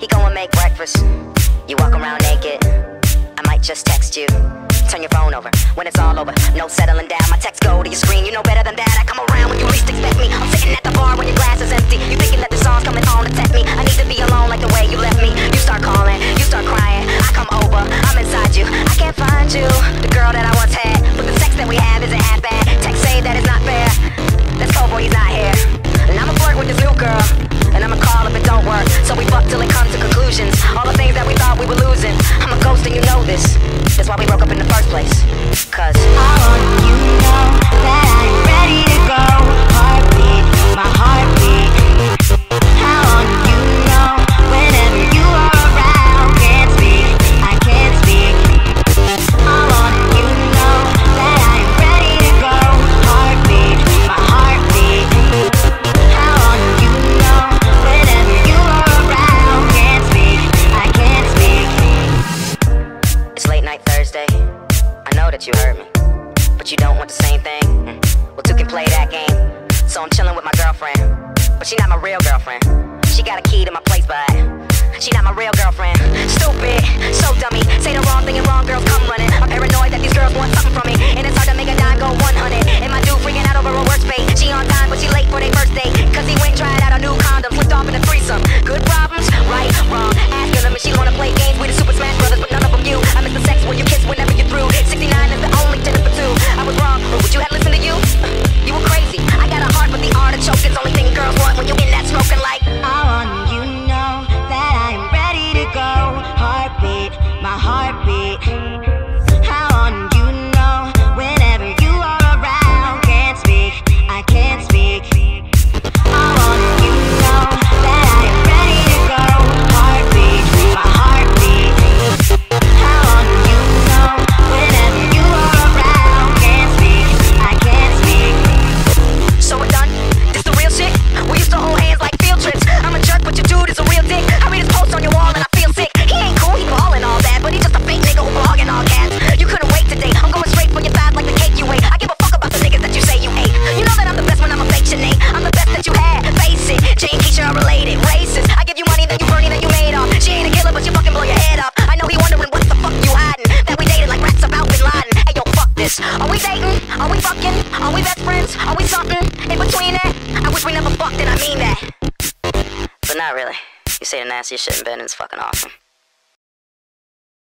He go and make breakfast. You walk around naked. I might just text you. Turn your phone over when it's all over. No settling down. My text go to your screen. so I'm chilling with my girlfriend. But she not my real girlfriend. She got a key to my place, but she not my real girlfriend. never fucked I mean that. But not really. You say the nastiest shit in bed and it's fucking awesome.